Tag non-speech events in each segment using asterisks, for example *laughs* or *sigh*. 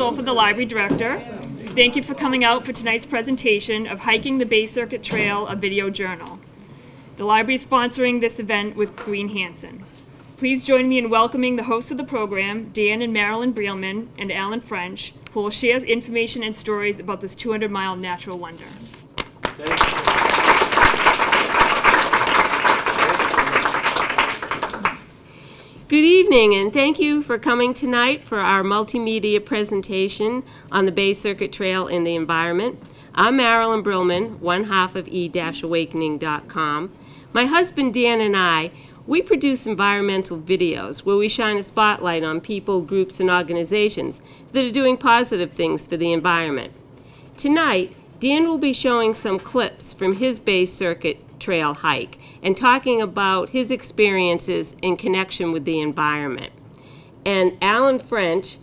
I'm the library director. Thank you for coming out for tonight's presentation of Hiking the Bay Circuit Trail, a video journal. The library is sponsoring this event with Green Hanson. Please join me in welcoming the hosts of the program, Dan and Marilyn Brielmann and Alan French, who will share information and stories about this 200-mile natural wonder. Good evening, and thank you for coming tonight for our multimedia presentation on the Bay Circuit Trail and the environment. I'm Marilyn Brielmann, one half of e-awakening.com. My husband Dan and I, we produce environmental videos where we shine a spotlight on people, groups, and organizations that are doing positive things for the environment. Tonight, Dan will be showing some clips from his Bay Circuit trail hike and talking about his experiences in connection with the environment. And Alan French,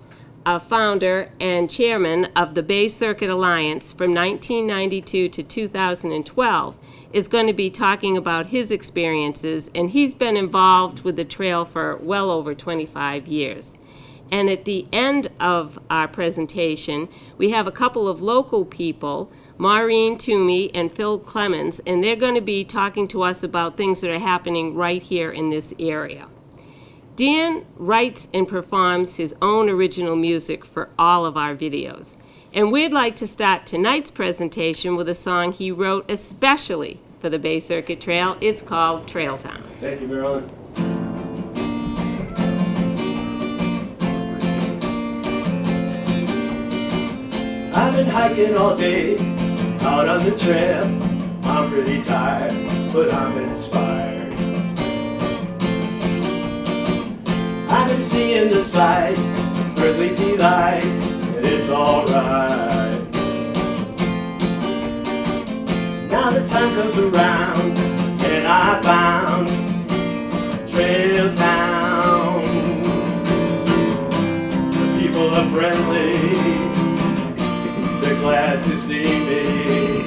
a founder and chairman of the Bay Circuit Alliance from 1992 to 2012, is going to be talking about his experiences, and he's been involved with the trail for well over 25 years. And at the end of our presentation, we have a couple of local people, Maureen Toomey and Phil Clemens, and they're going to be talking to us about things that are happening right here in this area. Dan writes and performs his own original music for all of our videos. And we'd like to start tonight's presentation with a song he wrote especially for the Bay Circuit Trail. It's called Trail Town. Thank you, Marilyn. I've been hiking all day, out on the trail. I'm pretty tired, but I'm inspired. I've been seeing the sights, earthly delights, and it's alright. Now the time comes around, and I found Trail Town. The people are friendly glad to see me.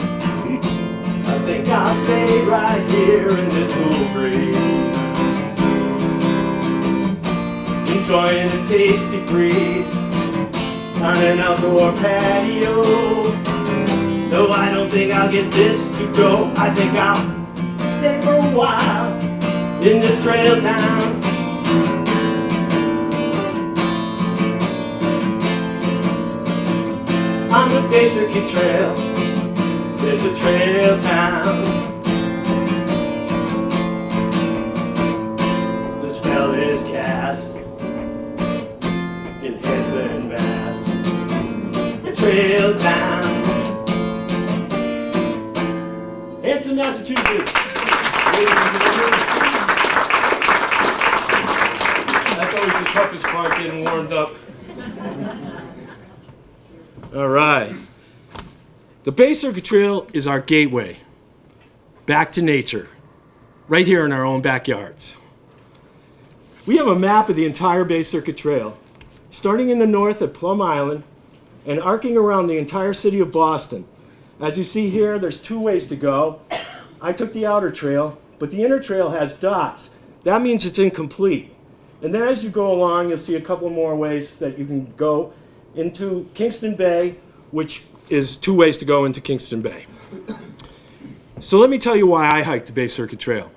I think I'll stay right here in this cool breeze. Enjoying a tasty freeze on an outdoor patio. Though I don't think I'll get this to go, I think I'll stay for a while in this trail town. On the Bay Trail. There's a trail town. The spell is cast in Hanson, Mass. A trail town. Hanson, Massachusetts. That's always the toughest part, getting warmed up. All right. The Bay Circuit Trail is our gateway back to nature, right here in our own backyards. We have a map of the entire Bay Circuit Trail, starting in the north at Plum Island and arcing around the entire city of Boston. As you see here, there's two ways to go. I took the outer trail, but the inner trail has dots. That means it's incomplete. And then as you go along, you'll see a couple more ways that you can go into Kingston Bay, which is two ways to go into Kingston Bay. So let me tell you why I hiked the Bay Circuit Trail.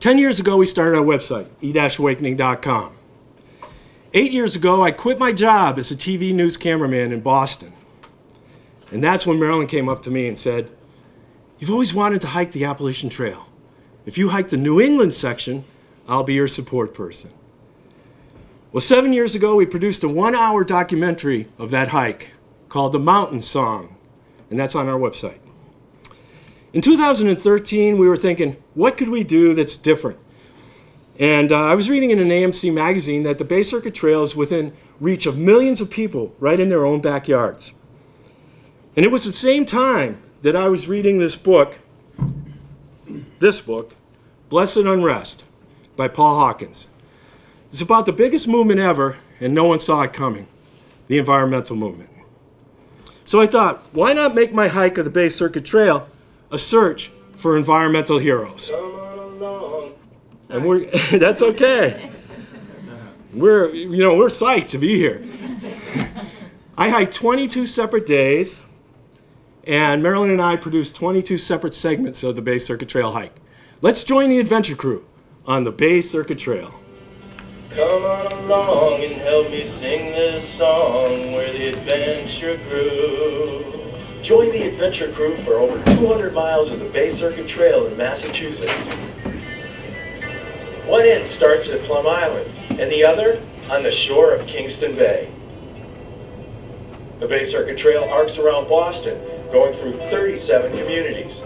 Ten years ago, we started our website, e-awakening.com. Eight years ago, I quit my job as a TV news cameraman in Boston. And that's when Marilyn came up to me and said, You've always wanted to hike the Appalachian Trail. If you hike the New England section, I'll be your support person. Well, seven years ago, we produced a one hour documentary of that hike called The Mountain Song, and that's on our website. In 2013, we were thinking, what could we do that's different? And uh, I was reading in an AMC magazine that the Bay Circuit Trail is within reach of millions of people right in their own backyards. And it was the same time that I was reading this book, this book, Blessed Unrest by Paul Hawken. It's about the biggest movement ever, and no one saw it coming the environmental movement. So I thought, why not make my hike of the Bay Circuit Trail a search for environmental heroes? And we're, *laughs* that's okay. We're, you know, we're psyched to be here. I hiked 22 separate days, and Marilyn and I produced 22 separate segments of the Bay Circuit Trail hike. Let's join the adventure crew on the Bay Circuit Trail. Come on along and help me sing this song. We're the adventure crew. Join the adventure crew for over 200 miles of the Bay Circuit Trail in Massachusetts. One end starts at Plum Island, and the other on the shore of Kingston Bay. The Bay Circuit Trail arcs around Boston, going through 37 communities.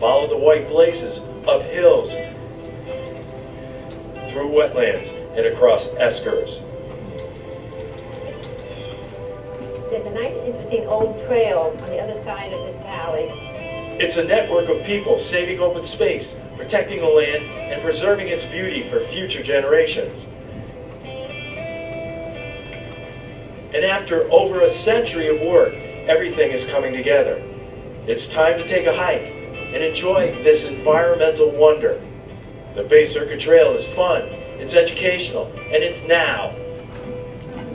Follow the white blazes up hills, through wetlands, and across eskers. There's a nice, interesting old trail on the other side of this valley. It's a network of people saving open space, protecting the land, and preserving its beauty for future generations. And after over a century of work, everything is coming together. It's time to take a hike and enjoy this environmental wonder. The Bay Circuit Trail is fun, it's educational, and it's now.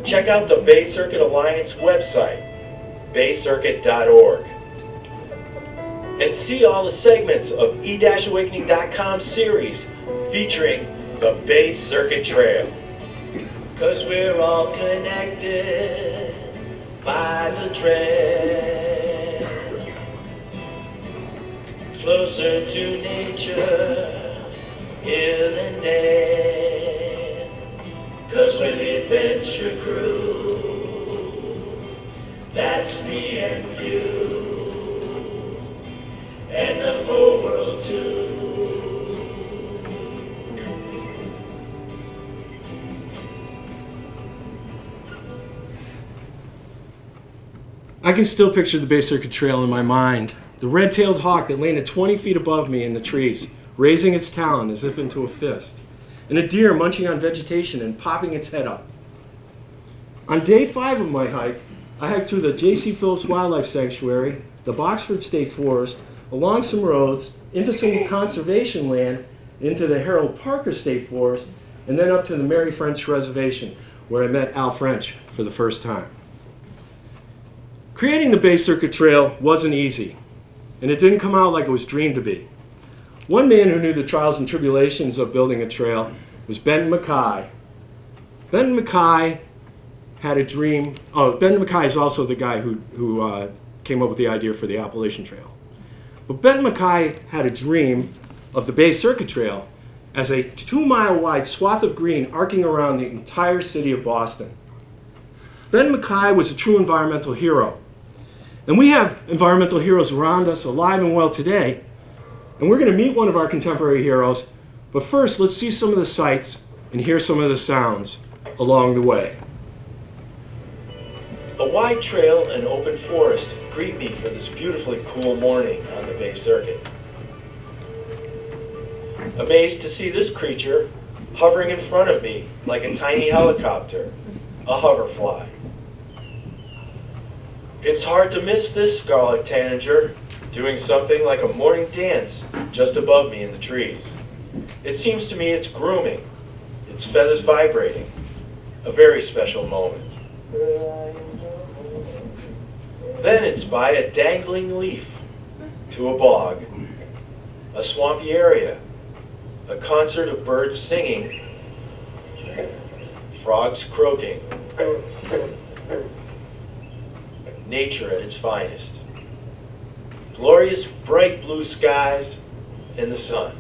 Check out the Bay Circuit Alliance website, baycircuit.org and see all the segments of e-awakening.com series featuring the Bay Circuit Trail. Cause we're all connected by the trail. Closer to nature, hill and dale. Cause the adventure. That's me and you and the whole world too. I can still picture the Bay Circuit Trail in my mind. The red-tailed hawk that landed 20 feet above me in the trees, raising its talon as if into a fist. And a deer munching on vegetation and popping its head up. On day five of my hike, I hiked through the J.C. Phillips Wildlife Sanctuary, the Boxford State Forest, along some roads, into some conservation land, into the Harold Parker State Forest, and then up to the Mary French Reservation, where I met Al French for the first time. Creating the Bay Circuit Trail wasn't easy, and it didn't come out like it was dreamed to be. One man who knew the trials and tribulations of building a trail was Ben MacKaye. Ben MacKaye had a dream. Oh, Ben MacKaye is also the guy who, who uh, came up with the idea for the Appalachian Trail. But Ben MacKaye had a dream of the Bay Circuit Trail as a two mile wide swath of green arcing around the entire city of Boston. Ben MacKaye was a true environmental hero. And we have environmental heroes around us, alive and well today. And we're going to meet one of our contemporary heroes. But first, let's see some of the sights and hear some of the sounds along the way. A wide trail and open forest greet me for this beautifully cool morning on the Bay Circuit. Amazed to see this creature hovering in front of me like a tiny helicopter, a hoverfly. It's hard to miss this scarlet tanager doing something like a morning dance just above me in the trees. It seems to me it's grooming, its feathers vibrating, a very special moment. Then it's by a dangling leaf to a bog, a swampy area, a concert of birds singing, frogs croaking, nature at its finest. Glorious bright blue skies and the sun.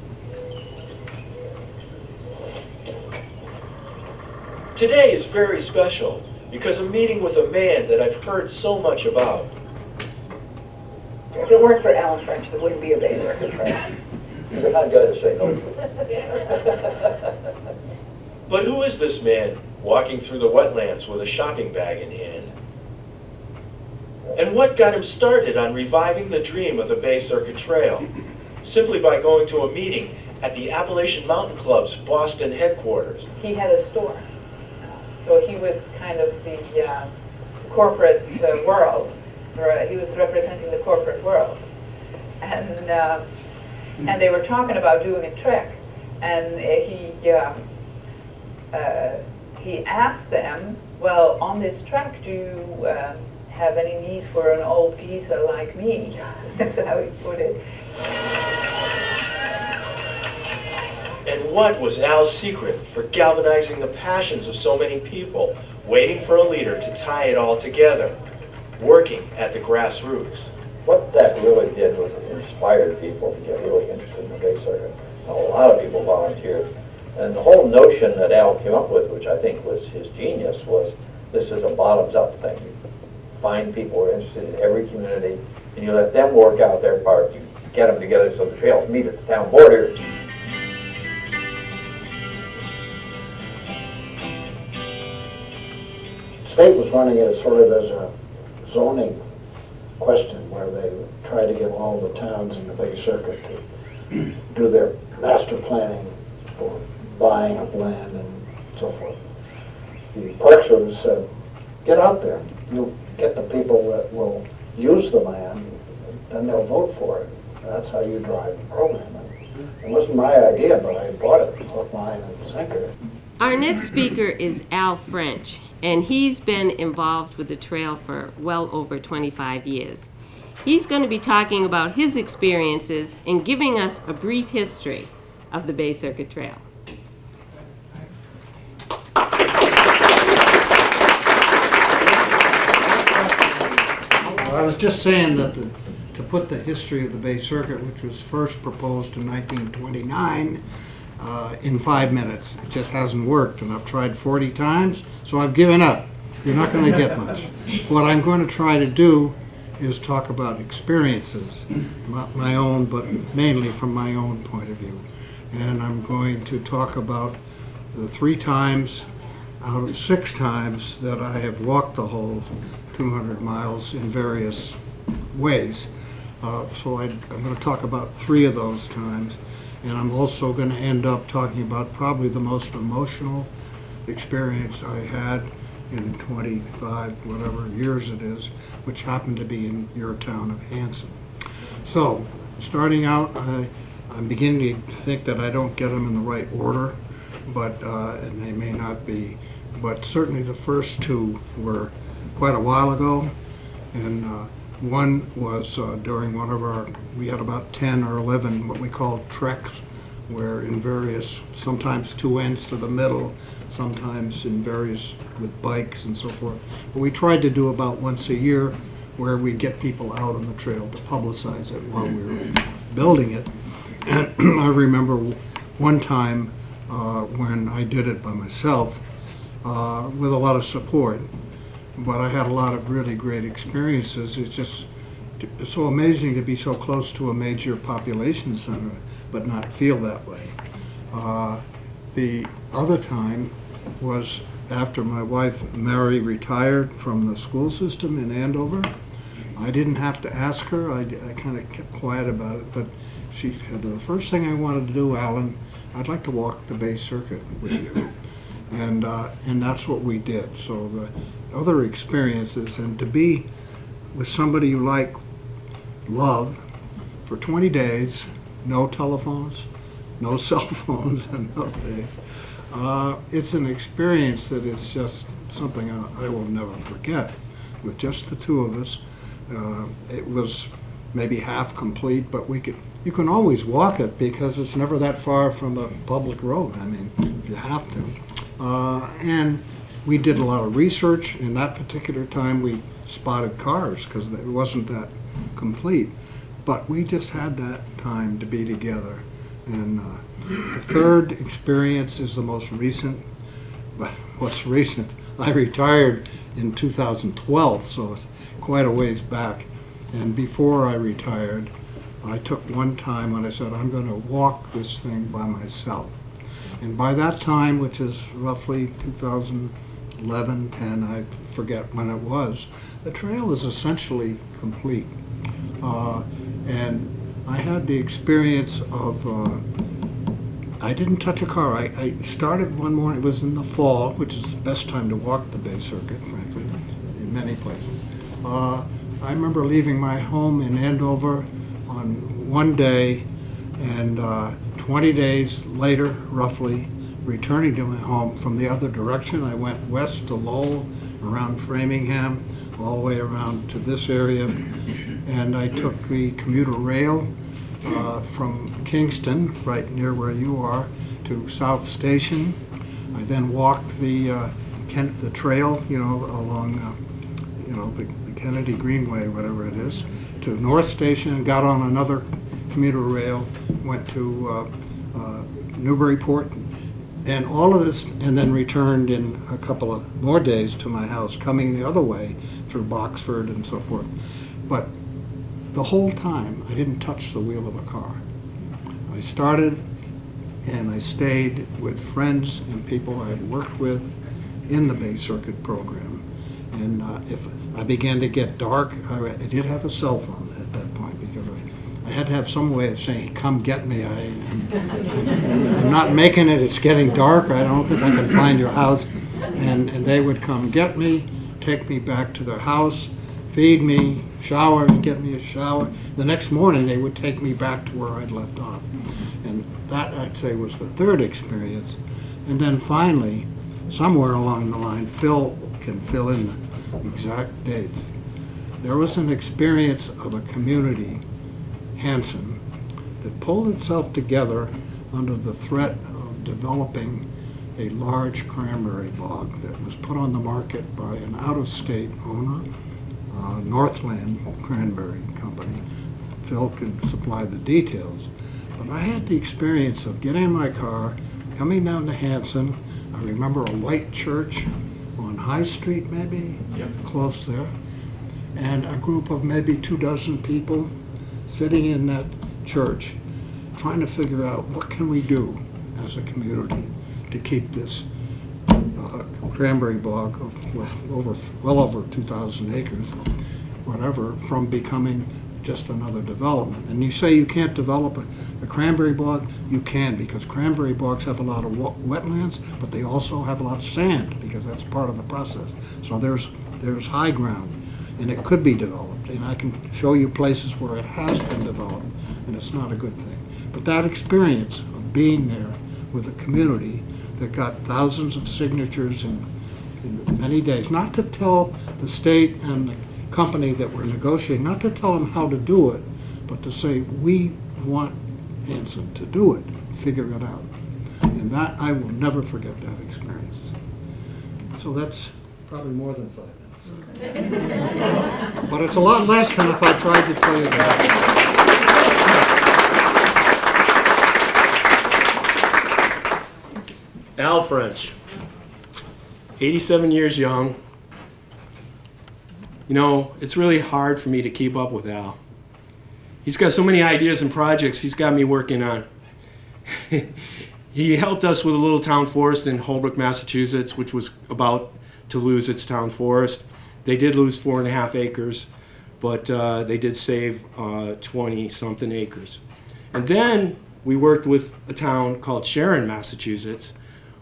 Today is very special because I'm meeting with a man that I've heard so much about. If it weren't for Alan French, there wouldn't be a Circuit Trail. He's a hard guy to say no. *laughs* But who is this man walking through the wetlands with a shopping bag in hand? And what got him started on reviving the dream of the Bay Circuit Trail? Simply by going to a meeting at the Appalachian Mountain Club's Boston headquarters. He had a store. So he was kind of the uh, corporate uh, world. Or, uh, he was representing the corporate world. And, uh, and they were talking about doing a trek and he um, uh, he asked them, well, on this track, do you um, have any need for an old geezer like me? *laughs* That's how he put it. And what was Al's secret for galvanizing the passions of so many people, waiting for a leader to tie it all together, working at the grassroots? What that really did was it inspired people to get really interested in the Bay Circuit. A lot of people volunteered. And the whole notion that Al came up with, which I think was his genius, was this is a bottoms-up thing. Find people who are interested in every community, and you let them work out their part. You get them together so the trails meet at the town border. State was running it sort of as a zoning question where they tried to get all the towns in the Bay Circuit to do their master planning for buying of land and so forth. The Park Service said, get out there, you get the people that will use the land, then they'll vote for it. That's how you drive the program. It wasn't my idea, but I bought it, hook, line, and sinker. Our next speaker is Al French, and he's been involved with the trail for well over 25 years. He's going to be talking about his experiences and giving us a brief history of the Bay Circuit Trail. Well, I was just saying that the, to put the history of the Bay Circuit, which was first proposed in 1929, uh, in five minutes. It just hasn't worked, and I've tried 40 times, so I've given up. You're not going to get much. What I'm going to try to do is talk about experiences, not my own, but mainly from my own point of view. And I'm going to talk about the three times out of six times that I have walked the whole 200 miles in various ways. Uh, so I, I'm going to talk about three of those times. And I'm also going to end up talking about probably the most emotional experience I had in 25, whatever years it is, which happened to be in your town of Hanson. So, starting out, I, I'm beginning to think that I don't get them in the right order, but uh, and they may not be. But certainly the first two were quite a while ago, and uh, one was uh, during one of our, we had about 10 or 11 what we called treks, where in various, sometimes two ends to the middle, sometimes in various with bikes and so forth. But we tried to do about once a year where we'd get people out on the trail to publicize it while we were building it. And *clears throat* I remember one time uh, when I did it by myself uh, with a lot of support but I had a lot of really great experiences. It's just it's so amazing to be so close to a major population center, but not feel that way. Uh, the other time was after my wife Mary retired from the school system in Andover. I didn't have to ask her. I, I kind of kept quiet about it, but she said, the first thing I wanted to do, Alan, I'd like to walk the Bay Circuit with you. And, uh, and that's what we did. So the other experiences and to be with somebody you like, love, for 20 days, no telephones, no *laughs* cell phones, and no things. Uh, it's an experience that is just something I, I will never forget. With just the two of us, uh, it was maybe half complete, but we could. You can always walk it because it's never that far from a public road. I mean, you have to. Uh, and we did a lot of research. In that particular time, we spotted cars because it wasn't that complete. But we just had that time to be together. And uh, the third experience is the most recent. But *laughs* what's recent? I retired in 2012, so it's quite a ways back. And before I retired, I took one time when I said, I'm going to walk this thing by myself. And by that time, which is roughly 2011, 10, I forget when it was, the trail is essentially complete. Uh, and I had the experience of, uh, I didn't touch a car. I, I started one morning, it was in the fall, which is the best time to walk the Bay Circuit, frankly, in many places. Uh, I remember leaving my home in Andover on one day And uh, 20 days later, roughly, returning to my home from the other direction, I went west to Lowell, around Framingham, all the way around to this area. And I took the commuter rail uh, from Kingston, right near where you are, to South Station. I then walked the uh, Ken- the trail, you know, along, uh, you know, the the Kennedy Greenway, whatever it is, to North Station and got on another commuter rail, went to uh, uh, Newburyport, and all of this, and then returned in a couple of more days to my house, coming the other way through Boxford and so forth. But the whole time, I didn't touch the wheel of a car. I started and I stayed with friends and people I had worked with in the Bay Circuit program. And uh, if I began to get dark, I, I did have a cell phone at that point because I, I had to have some way of saying, come get me. I, *laughs* not making it, it's getting dark, I don't think I can find your house. And, and they would come get me, take me back to their house, feed me, shower, get me a shower. The next morning, they would take me back to where I'd left off. And that, I'd say, was the third experience. And then finally, somewhere along the line, Phil can fill in the exact dates. There was an experience of a community, Hanson, that pulled itself together under the threat of developing a large cranberry bog that was put on the market by an out-of-state owner, uh, Northland Cranberry Company. Phil can supply the details. But I had the experience of getting in my car, coming down to Hanson. I remember a white church on High Street, maybe, close there, and a group of maybe two dozen people sitting in that church, trying to figure out what can we do as a community to keep this uh, cranberry bog of well over, well over 2,000 acres, whatever, from becoming just another development. And you say you can't develop a, a cranberry bog, you can, because cranberry bogs have a lot of wetlands, but they also have a lot of sand, because that's part of the process. So there's, there's high ground, and it could be developed. And I can show you places where it has been developed, and it's not a good thing. But that experience of being there with a community that got thousands of signatures in, in many days, not to tell the state and the company that we're negotiating, not to tell them how to do it, but to say, we want Hanson to do it, figure it out. And that, I will never forget that experience. So that's probably more than five minutes. *laughs* But it's a lot less than if I tried to tell you that. Al French, 87 years young. You know, it's really hard for me to keep up with Al. He's got so many ideas and projects he's got me working on. *laughs* he helped us with a little town forest in Holbrook, Massachusetts, which was about to lose its town forest. They did lose four and a half acres, but uh, they did save 20 something acres. And then we worked with a town called Sharon, Massachusetts,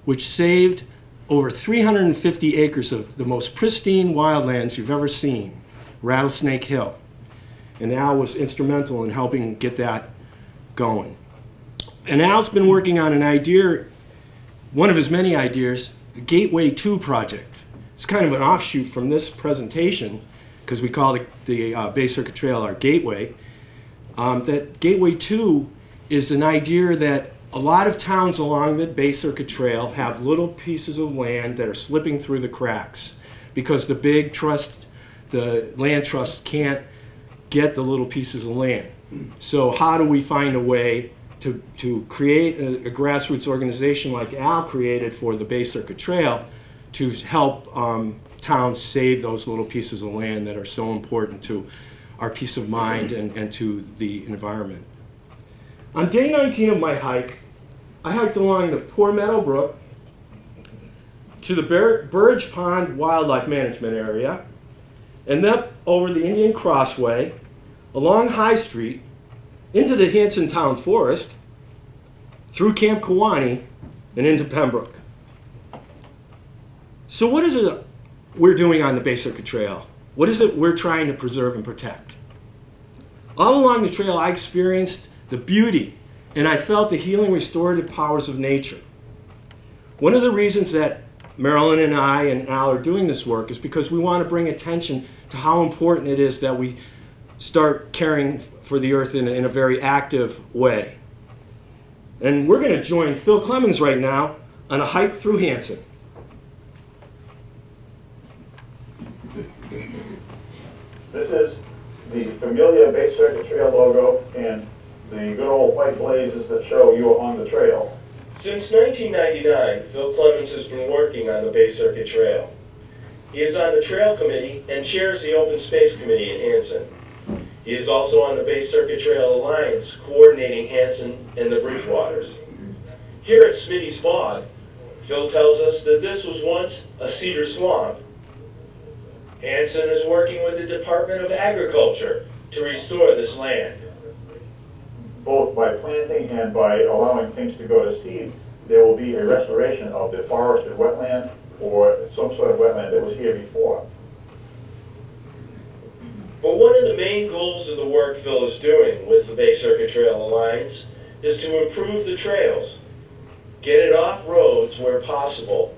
which saved over 350 acres of the most pristine wildlands you've ever seen, Rattlesnake Hill. And Al was instrumental in helping get that going. And Al's been working on an idea, one of his many ideas, the Gateway 2 project. It's kind of an offshoot from this presentation, because we call the, the uh, Bay Circuit Trail our gateway. Um, that Gateway 2 is an idea that a lot of towns along the Bay Circuit Trail have little pieces of land that are slipping through the cracks because the big trust, the land trusts can't get the little pieces of land. So how do we find a way to, to create a, a grassroots organization like Al created for the Bay Circuit Trail to help um, towns save those little pieces of land that are so important to our peace of mind and, and to the environment. On day 19 of my hike, I hiked along the Poor Meadow Brook to the Bur- Burrage Pond Wildlife Management Area, and then over the Indian Crossway, along High Street, into the Hanson Town Forest, through Camp Kiwanee, and into Pembroke. So what is it we're doing on the Bay Circuit Trail? What is it we're trying to preserve and protect? All along the trail, I experienced the beauty and I felt the healing restorative powers of nature. One of the reasons that Marilyn and I and Al are doing this work is because we want to bring attention to how important it is that we start caring for the earth in a, in a very active way. And we're going to join Phil Clemens right now on a hike through Hanson. This is the Familia Base Circuit Trail logo and the good old white blazes that show you on the trail. Since 1999, Phil Clemens has been working on the Bay Circuit Trail. He is on the Trail Committee and chairs the Open Space Committee in Hanson. He is also on the Bay Circuit Trail Alliance, coordinating Hanson and the Bridgewaters. Here at Smitty's Bog, Phil tells us that this was once a cedar swamp. Hanson is working with the Department of Agriculture to restore this land. Both by planting and by allowing things to go to seed, there will be a restoration of the forested wetland or some sort of wetland that was here before. But one of the main goals of the work Phil is doing with the Bay Circuit Trail Alliance is to improve the trails, get it off roads where possible,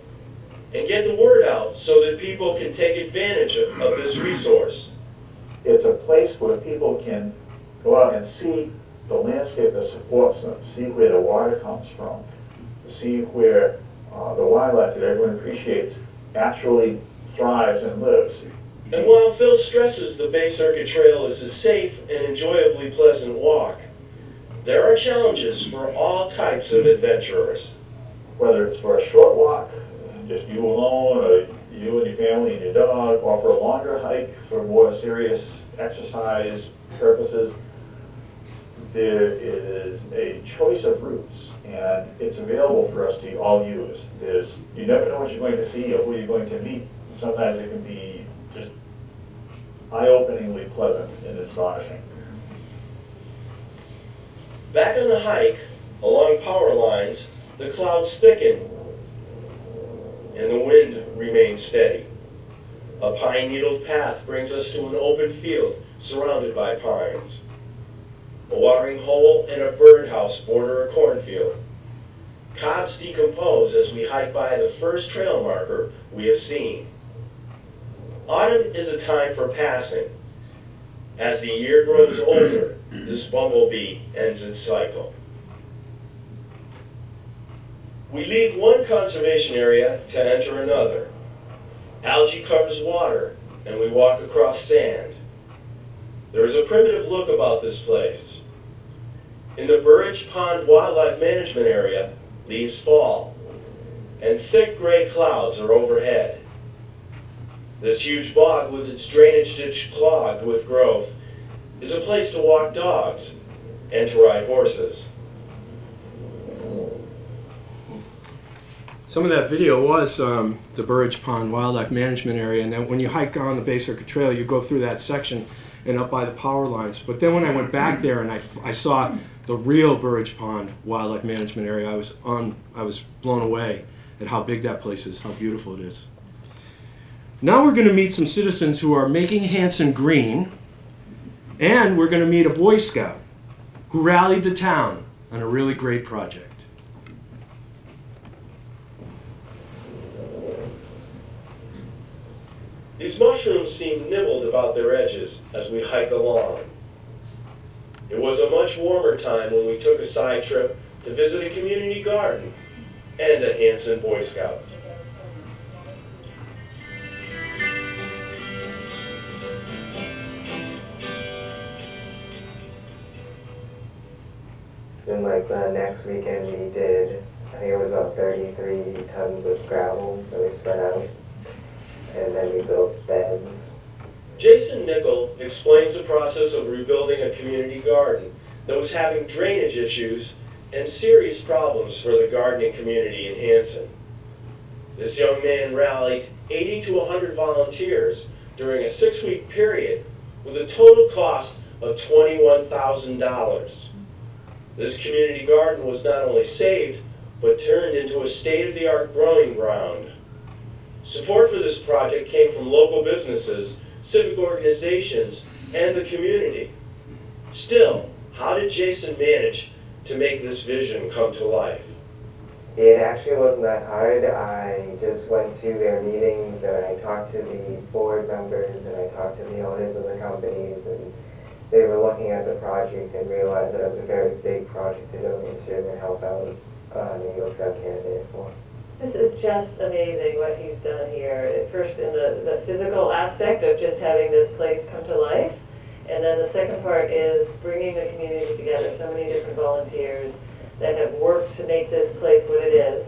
and get the word out so that people can take advantage of, of this resource. It's a place where people can go out and see the landscape that supports them, see where the water comes from, see where uh, the wildlife that everyone appreciates actually thrives and lives. And while Phil stresses the Bay Circuit Trail is a safe and enjoyably pleasant walk, there are challenges for all types of adventurers. Whether it's for a short walk, just you alone, or you and your family and your dog, or for a longer hike for more serious exercise purposes, there is a choice of routes, and it's available for us to all use. There's, you never know what you're going to see or who you're going to meet. Sometimes it can be just eye-openingly pleasant and astonishing. Back on the hike, along power lines, the clouds thicken and the wind remains steady. A pine-needled path brings us to an open field surrounded by pines. A watering hole and a birdhouse border a cornfield. Cobs decompose as we hike by the first trail marker we have seen. Autumn is a time for passing. As the year grows older, this bumblebee ends its cycle. We leave one conservation area to enter another. Algae covers water, and we walk across sand. There is a primitive look about this place. In the Burrage Pond Wildlife Management Area, leaves fall, and thick gray clouds are overhead. This huge bog with its drainage ditch clogged with growth is a place to walk dogs and to ride horses. Some of that video was um, the Burrage Pond Wildlife Management Area, and when you hike on the Bay Circuit Trail, you go through that section and up by the power lines. But then when I went back there and I, I saw the real Burrage Pond Wildlife Management Area, I was on, I was blown away at how big that place is, how beautiful it is. Now we're going to meet some citizens who are making Hanson green, and we're going to meet a Boy Scout who rallied the town on a really great project. These mushrooms seem nibbled about their edges as we hike along. It was a much warmer time when we took a side trip to visit a community garden and a Hanson Boy Scout. Then like the next weekend we did, I think it was about 33 tons of gravel that we spread out. And then we built beds. Jason Nickel explains the process of rebuilding a community garden that was having drainage issues and serious problems for the gardening community in Hanson. This young man rallied 80 to 100 volunteers during a six-week period with a total cost of $21,000. This community garden was not only saved, but turned into a state-of-the-art growing ground. Support for this project came from local businesses, civic organizations, and the community. Still, how did Jason manage to make this vision come to life? It actually wasn't that hard. I just went to their meetings and I talked to the board members and I talked to the owners of the companies and they were looking at the project and realized that it was a very big project to go into and help out uh, an Eagle Scout candidate for. This is just amazing what he's done here. First, in the, the physical aspect of just having this place come to life. And then the second part is bringing the community together. So many different volunteers that have worked to make this place what it is.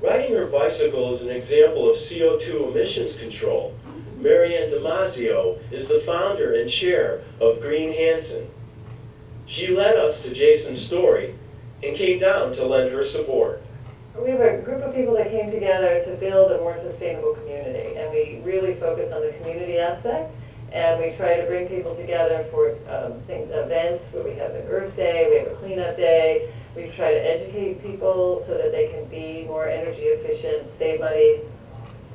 Riding her bicycle is an example of CO2 emissions control. Marianne Damasio is the founder and chair of Green Hanson. She led us to Jason's story and came down to lend her support. We have a group of people that came together to build a more sustainable community, and we really focus on the community aspect. And we try to bring people together for um, things, events where we have an Earth Day, we have a cleanup day. We try to educate people so that they can be more energy efficient, save money.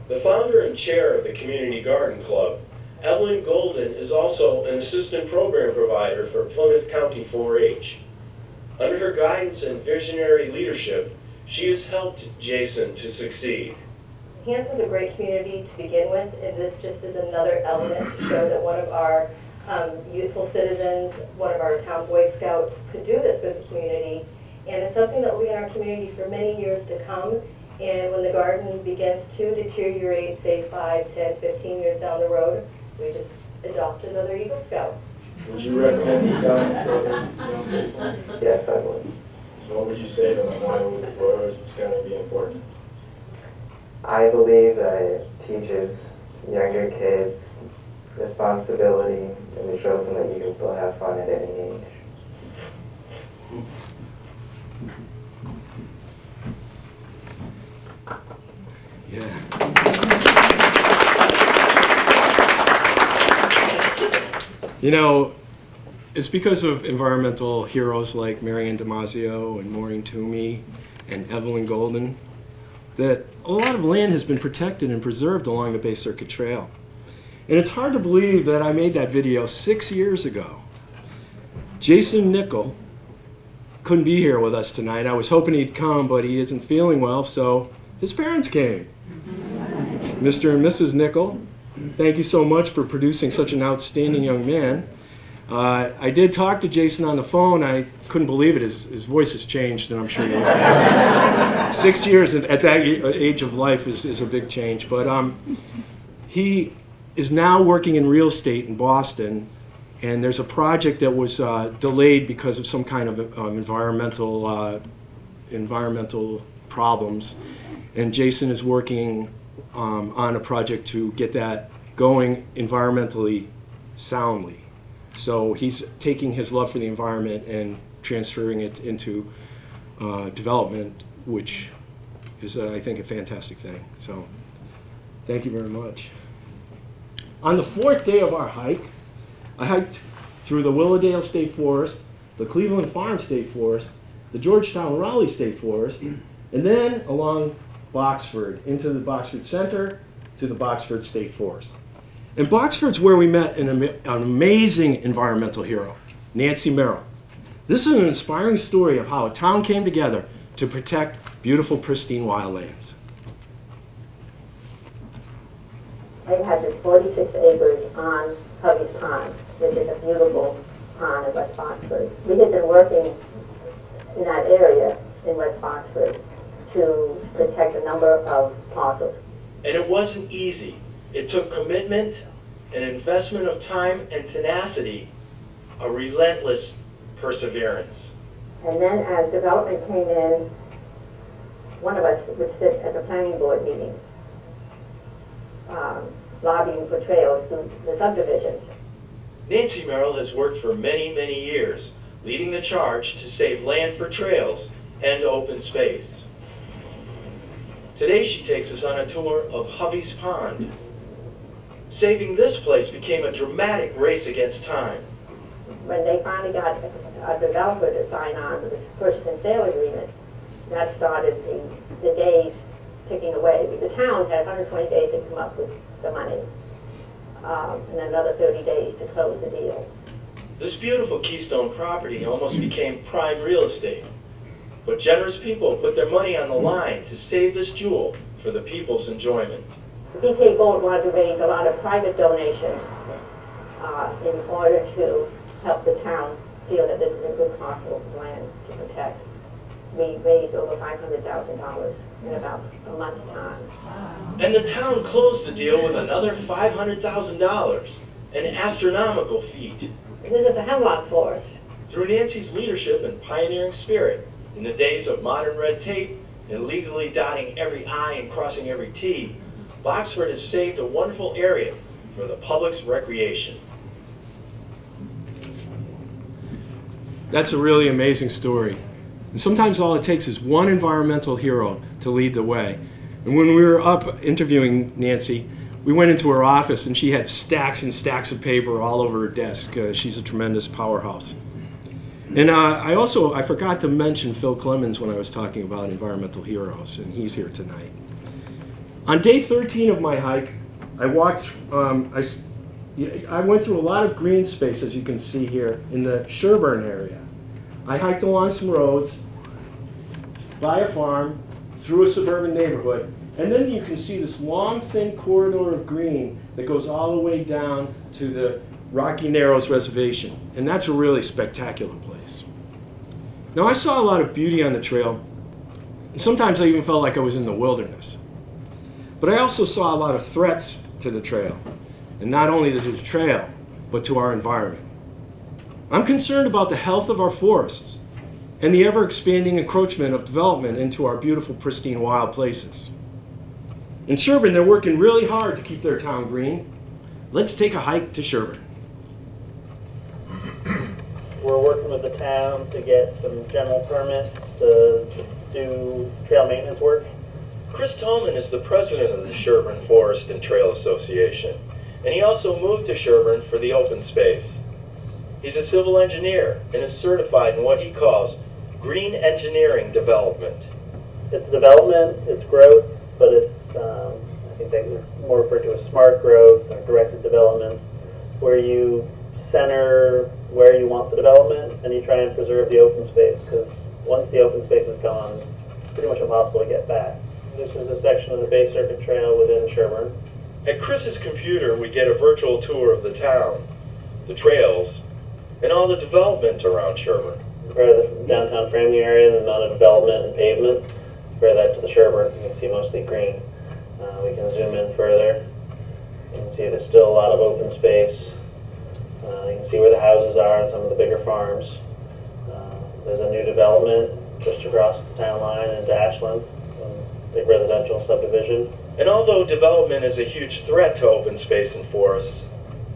The founder and chair of the Community Garden Club, Evelyn Golden, is also an assistant program provider for Plymouth County 4-H. Under her guidance and visionary leadership, she has helped Jason to succeed. Hanson's a great community to begin with, and this just is another element to show that one of our um, youthful citizens, one of our town Boy Scouts could do this with the community. And it's something that will be in our community for many years to come. And when the garden begins to deteriorate, say 5, 10, 15 years down the road, we just adopt another Eagle Scout. Would you recommend this guy to other young people? Yes, I would. What would you say to them why it's going to be important? I believe that it teaches younger kids responsibility and it shows them that you can still have fun at any age. Yeah. You know, it's because of environmental heroes like Marianne Damasio and Maureen Toomey and Evelyn Golden that a lot of land has been protected and preserved along the Bay Circuit Trail. And it's hard to believe that I made that video six years ago. Jason Nickel couldn't be here with us tonight. I was hoping he'd come, but he isn't feeling well, so his parents came. Mr. and Mrs. Nickel, thank you so much for producing such an outstanding young man. Uh, I did talk to Jason on the phone. I couldn't believe it. His, his voice has changed, and I'm sure see. Six years at, at that age of life is, is a big change. But um, he is now working in real estate in Boston, and there's a project that was uh, delayed because of some kind of um, environmental uh, environmental problems. And Jason is working um, on a project to get that going environmentally soundly. So he's taking his love for the environment and transferring it into uh, development, which is, uh, I think, a fantastic thing. So thank you very much. On the fourth day of our hike, I hiked through the Willowdale State Forest, the Cleveland Farm State Forest, the Georgetown-Rowley State Forest, and then along Boxford into the Boxford Center to the Boxford State Forest. And Boxford's where we met an, an amazing environmental hero, Nancy Merrill. This is an inspiring story of how a town came together to protect beautiful, pristine wildlands. I had this 46 acres on Hovey's Pond, which is a beautiful pond in West Boxford. We had been working in that area in West Boxford to protect a number of parcels. And it wasn't easy. It took commitment, an investment of time and tenacity, a relentless perseverance. And then as development came in, one of us would sit at the planning board meetings, um, lobbying for trails through the subdivisions. Nancy Merrill has worked for many, many years, leading the charge to save land for trails and open space. Today she takes us on a tour of Hovey's Pond. Saving this place became a dramatic race against time. When they finally got a developer to sign on to this purchase and sale agreement, that started the, the days ticking away. The town had 120 days to come up with the money, um, and another 30 days to close the deal. This beautiful Keystone property almost became prime real estate. but generous people put their money on the line to save this jewel for the people's enjoyment. BJ Gold wanted to raise a lot of private donations uh, in order to help the town feel that this is a good parcel of land to protect. We raised over $500,000 in about a month's time. And the town closed the deal with another $500,000, an astronomical feat. This is a hemlock forest. Through Nancy's leadership and pioneering spirit, in the days of modern red tape and legally dotting every I and crossing every T, Boxford has saved a wonderful area for the public's recreation. That's a really amazing story. And sometimes all it takes is one environmental hero to lead the way. And when we were up interviewing Nancy, we went into her office and she had stacks and stacks of paper all over her desk. Uh, she's a tremendous powerhouse. And uh, I also, I forgot to mention Phil Clemens when I was talking about environmental heroes, and he's here tonight. On day 13 of my hike, I walked, um, I, I went through a lot of green space, as you can see here, in the Sherborn area. I hiked along some roads, by a farm, through a suburban neighborhood, and then you can see this long, thin corridor of green that goes all the way down to the Rocky Narrows Reservation. And that's a really spectacular place. Now, I saw a lot of beauty on the trail, and sometimes I even felt like I was in the wilderness. But I also saw a lot of threats to the trail, and not only to the trail, but to our environment. I'm concerned about the health of our forests and the ever expanding encroachment of development into our beautiful, pristine wild places. In Sherborn, they're working really hard to keep their town green. Let's take a hike to Sherborn. *clears throat* We're working with the town to get some general permits to do trail maintenance work. Chris Tolman is the president of the Sherborn Forest and Trail Association, and he also moved to Sherborn for the open space. He's a civil engineer and is certified in what he calls green engineering development. It's development, it's growth, but it's, um, I think they more refer to as smart growth or directed developments, where you center where you want the development and you try and preserve the open space, because once the open space is gone, it's pretty much impossible to get back. This is a section of the Bay Circuit Trail within Sherborn. At Chris's computer, we get a virtual tour of the town, the trails, and all the development around Sherborn. Of the downtown framing area and the amount of development and pavement. Compare that to the Sherborn, you can see mostly green. Uh, we can zoom in further. You can see there's still a lot of open space. Uh, you can see where the houses are and some of the bigger farms. Uh, there's a new development just across the town line into Ashland, big residential subdivision. And although development is a huge threat to open space and forests,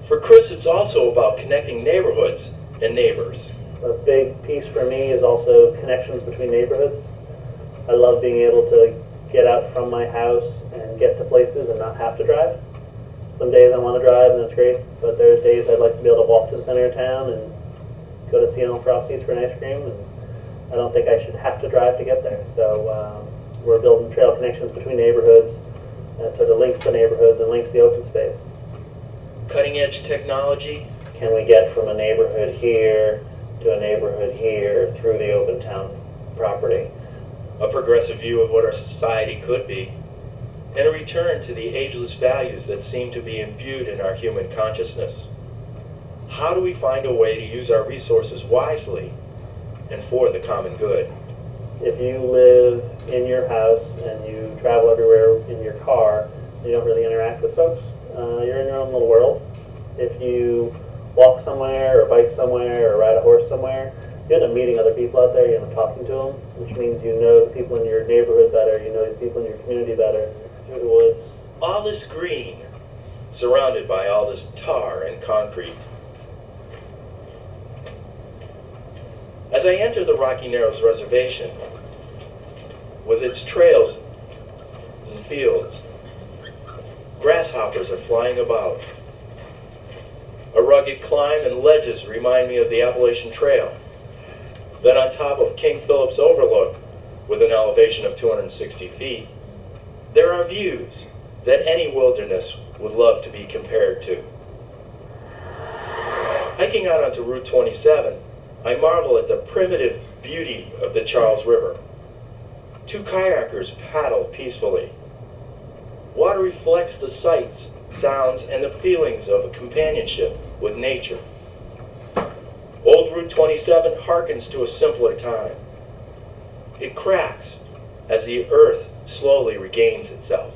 for Chris it's also about connecting neighborhoods and neighbors. A big piece for me is also connections between neighborhoods. I love being able to get out from my house and get to places and not have to drive. Some days I want to drive and that's great, but there's days I'd like to be able to walk to the center of town and go to Seattle Frosties for an ice cream, and I don't think I should have to drive to get there. So um, we're building trail connections between neighborhoods uh, that sort of links the neighborhoods and links the open space. Cutting edge technology. Can we get from a neighborhood here to a neighborhood here through the open town property? A progressive view of what our society could be, and a return to the ageless values that seem to be imbued in our human consciousness. How do we find a way to use our resources wisely and for the common good? If you live in your house and you travel everywhere in your car, you don't really interact with folks. Uh, you're in your own little world. If you walk somewhere or bike somewhere or ride a horse somewhere, you end up meeting other people out there, you end up talking to them, which means you know the people in your neighborhood better, you know the people in your community better, through the woods. All this green, surrounded by all this tar and concrete. As I enter the Rocky Narrows Reservation, with its trails and fields, grasshoppers are flying about. A rugged climb and ledges remind me of the Appalachian Trail. Then on top of King Philip's Overlook, with an elevation of 260 feet, there are views that any wilderness would love to be compared to. Hiking out onto Route 27, I marvel at the primitive beauty of the Charles River. Two kayakers paddle peacefully. Water reflects the sights, sounds, and the feelings of a companionship with nature. Old Route 27 harkens to a simpler time. It cracks as the earth slowly regains itself.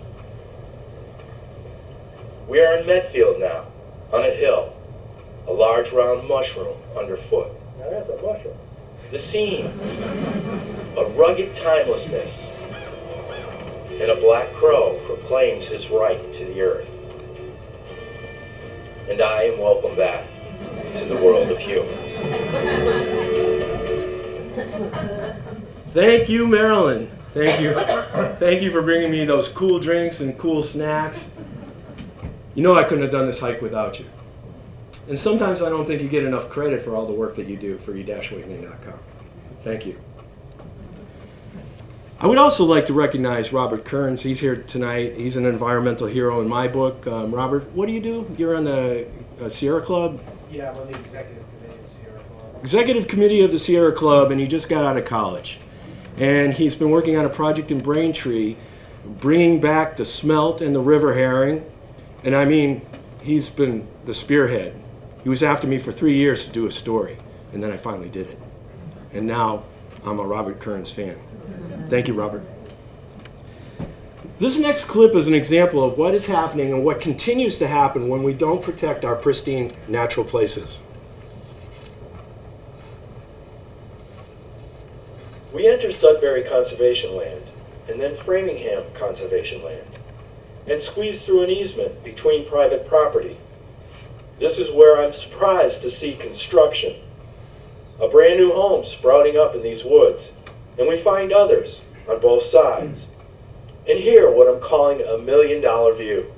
We are in Medfield now, on a hill, a large round mushroom underfoot. Now that's a mushroom. The scene, a rugged timelessness, and a black crow proclaims his right to the earth. And I am welcome back to the world of humans. Thank you, Marilyn. Thank you. Thank you for bringing me those cool drinks and cool snacks. You know I couldn't have done this hike without you. And sometimes I don't think you get enough credit for all the work that you do for e-awakening.com. Thank you. I would also like to recognize Robert Kearns. He's here tonight. He's an environmental hero in my book. Um, Robert, what do you do? You're on the uh, Sierra Club? Yeah, I'm on the executive committee of the Sierra Club. Executive committee of the Sierra Club, and he just got out of college. And he's been working on a project in Braintree, bringing back the smelt and the river herring. And I mean, he's been the spearhead. He was after me for three years to do a story, and then I finally did it. And now I'm a Robert Kearns fan. Thank you, Robert. This next clip is an example of what is happening and what continues to happen when we don't protect our pristine natural places. We enter Sudbury Conservation Land and then Framingham Conservation Land and squeeze through an easement between private property. This is where I'm surprised to see construction. A brand new home sprouting up in these woods, and we find others on both sides. And here, what I'm calling a million dollar view.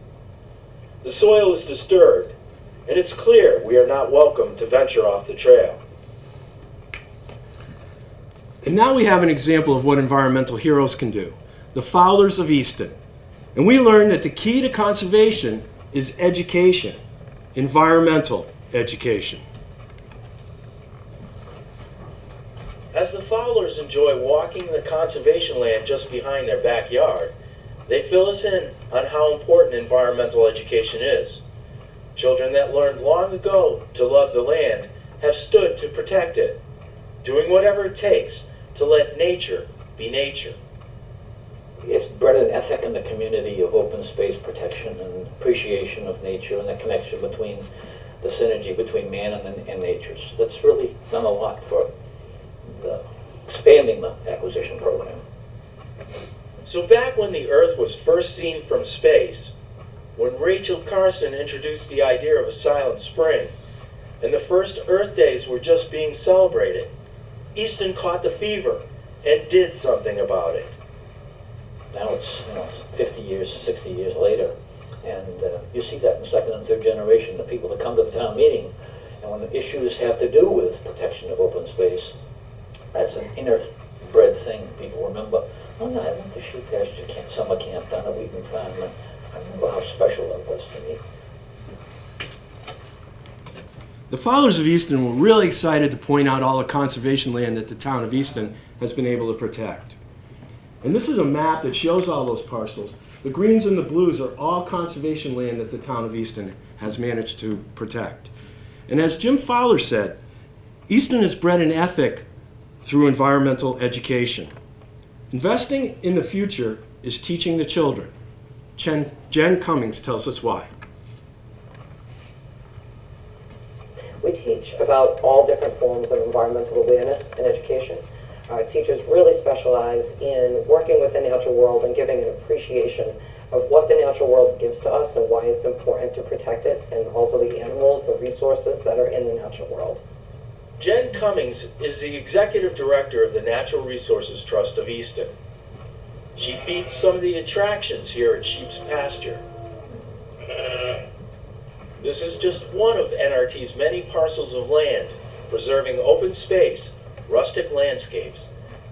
The soil is disturbed, and it's clear we are not welcome to venture off the trail. And now we have an example of what environmental heroes can do the Fowlers of Easton. And we learned that the key to conservation is education, environmental education. As the Fowlers enjoy walking the conservation land just behind their backyard, they fill us in on how important environmental education is. Children that learned long ago to love the land have stood to protect it, doing whatever it takes to let nature be nature. It's bred an ethic in the community of open space protection and appreciation of nature and the connection between the synergy between man and, and nature. So that's really done a lot for the, expanding the acquisition program. So back when the Earth was first seen from space, when Rachel Carson introduced the idea of a silent spring, and the first Earth days were just being celebrated, Easton caught the fever and did something about it. Now it's, you know, 50 years, 60 years later, and uh, you see that in second and third generation, the people that come to the town meeting, and when the issues have to do with protection of open space, that's an inner-bred thing. People remember, oh no, I went to Sheep Pasture camp, summer camp down at Wheaton Farm, and I remember how special that was to me. The Fowlers of Easton were really excited to point out all the conservation land that the town of Easton has been able to protect. And this is a map that shows all those parcels. The greens and the blues are all conservation land that the town of Easton has managed to protect. And as Jim Fowler said, Easton has bred an ethic through environmental education. Investing in the future is teaching the children. Jen, Jen Cummings tells us why. We teach about all different forms of environmental awareness and education. Our teachers really specialize in working with the natural world and giving an appreciation of what the natural world gives to us and why it's important to protect it, and also the animals, the resources that are in the natural world. Jen Cummings is the executive director of the Natural Resources Trust of Easton. She feeds some of the attractions here at Sheep's Pasture. This is just one of NRT's many parcels of land, preserving open space, rustic landscapes,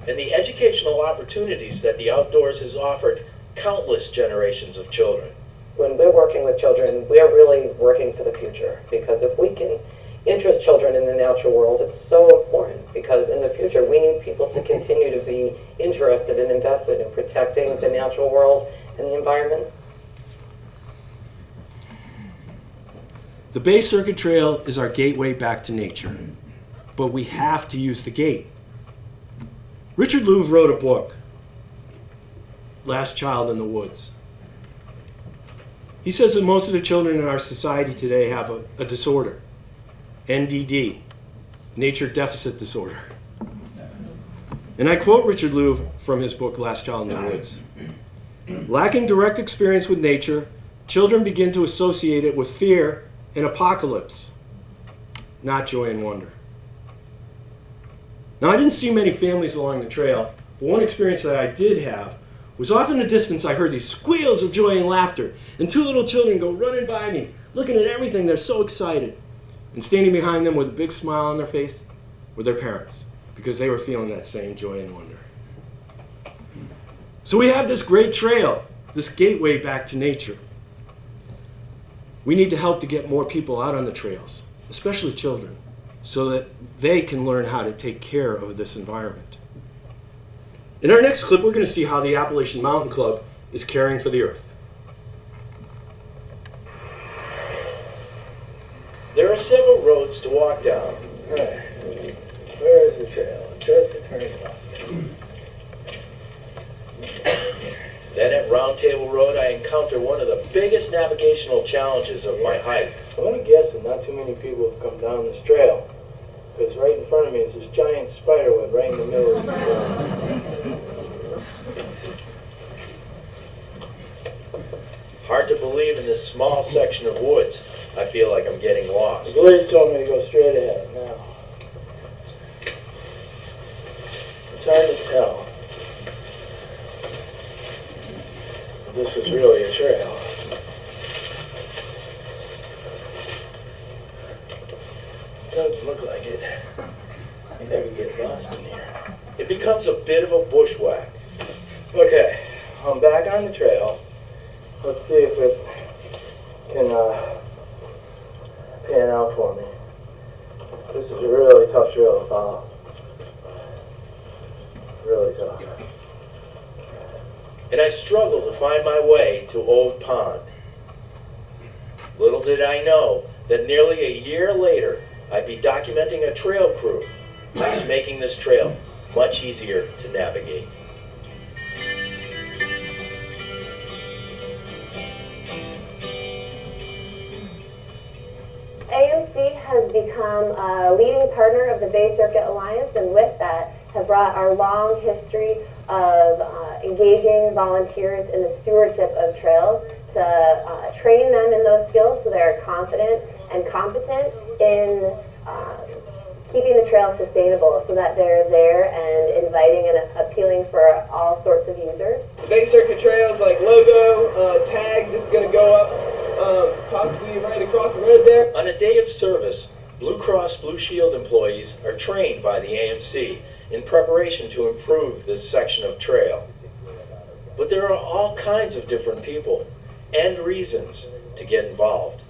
and the educational opportunities that the outdoors has offered countless generations of children. When we're working with children, we're really working for the future because if we can interest children in the natural world, it's so important because in the future we need people to continue to be interested and invested in protecting the natural world and the environment. The Bay Circuit Trail is our gateway back to nature, but we have to use the gate. Richard Louv wrote a book, Last Child in the Woods. He says that most of the children in our society today have a, a disorder, NDD, Nature Deficit Disorder. And I quote Richard Louv from his book, Last Child in the Woods. Lacking direct experience with nature, children begin to associate it with fear and apocalypse, not joy and wonder. Now, I didn't see many families along the trail, but one experience that I did have was off in the distance I heard these squeals of joy and laughter, and two little children go running by me, looking at everything, they're so excited. And standing behind them with a big smile on their face were their parents, because they were feeling that same joy and wonder. So we have this great trail, this gateway back to nature. We need to help to get more people out on the trails, especially children, so that they can learn how to take care of this environment. In our next clip, we're going to see how the Appalachian Mountain Club is caring for the earth. There are several roads to walk down. Where is the trail? It says to turn left. Then at Round Table Road, I encounter one of the biggest navigational challenges of my hike. I'm gonna guess that not too many people have come down this trail. Because right in front of me is this giant spider web right in the middle of the *laughs* trail. Hard to believe in this small section of woods. I feel like I'm getting lost. The Blaze told me to go straight ahead now. It's hard to tell. This is really a trail. Doesn't look like it. You never get lost in here. It becomes a bit of a bushwhack. Okay, I'm back on the trail. Let's see if it can uh, pan out for me. This is a really tough trail to follow. Really tough. and I struggled to find my way to Old Pond. Little did I know that nearly a year later, I'd be documenting a trail crew that was making this trail much easier to navigate. AMC has become a leading partner of the Bay Circuit Alliance, and with that, have brought our long history of uh, engaging volunteers in the stewardship of trails to uh, train them in those skills so they're confident and competent in uh, keeping the trail sustainable so that they're there and inviting and appealing for all sorts of users. The Bay Circuit Trails like logo, uh, tag, this is going to go up um, possibly right across the road there. On a day of service, Blue Cross Blue Shield employees are trained by the AMC in preparation to improve this section of trail. But there are all kinds of different people and reasons to get involved.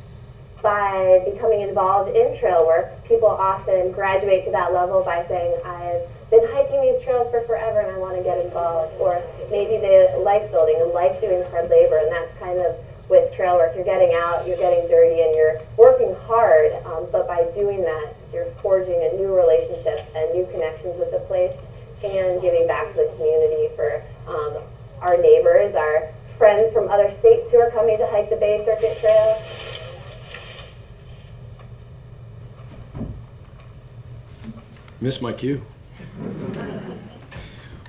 By becoming involved in trail work, people often graduate to that level by saying, I've been hiking these trails for forever and I want to get involved. Or maybe they like building and like doing hard labor, and that's kind of with trail work. You're getting out, you're getting dirty, and you're working hard, um, but by doing that, you're forging a new relationship and new connections with the place and giving back to the community for um, our neighbors, our friends from other states who are coming to hike the Bay Circuit Trail. Miss my cue.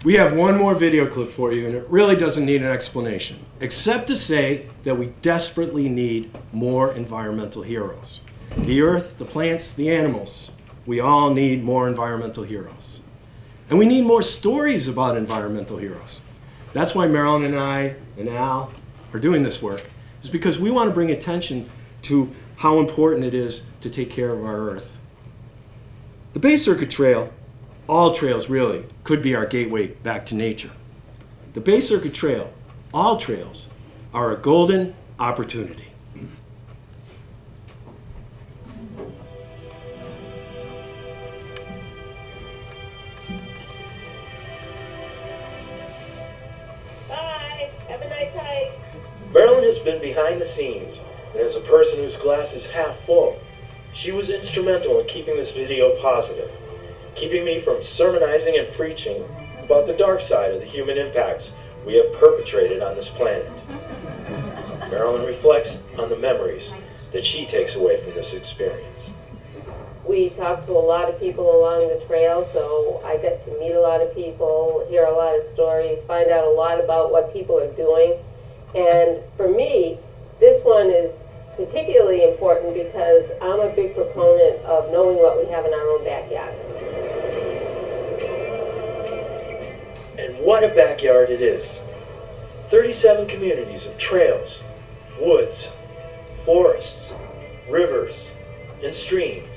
We have one more video clip for you, and it really doesn't need an explanation, except to say that we desperately need more environmental heroes. The earth, the plants, the animals, we all need more environmental heroes. And we need more stories about environmental heroes. That's why Marilyn and I and Al are doing this work, is because we want to bring attention to how important it is to take care of our earth. The Bay Circuit Trail, all trails really, could be our gateway back to nature. The Bay Circuit Trail, all trails, are a golden opportunity. Bye. Have a nice hike. Has been behind the scenes. There's a person whose glass is half full she was instrumental in keeping this video positive, keeping me from sermonizing and preaching about the dark side of the human impacts we have perpetrated on this planet. Marilyn reflects on the memories that she takes away from this experience. We talked to a lot of people along the trail, so I got to meet a lot of people, hear a lot of stories, find out a lot about what people are doing. And for me, this one is particularly important because I'm a big proponent of knowing what we have in our own backyard. And what a backyard it is. 37 communities of trails, woods, forests, rivers, and streams.